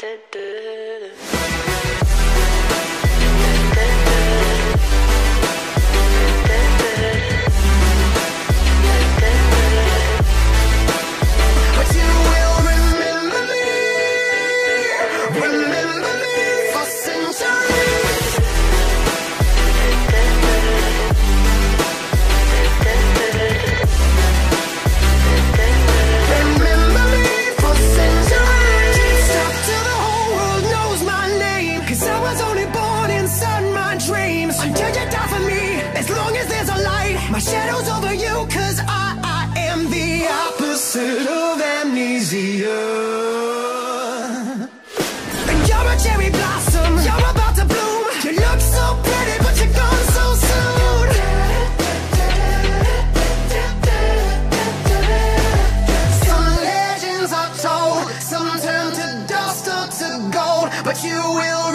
da da as long as there's a light My shadow's over you Cause I, I am the opposite of amnesia. And you're a cherry blossom You're about to bloom. You look so pretty but you're gone so soon. Some legends are told Some turn to dust or to gold But you will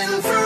and friends.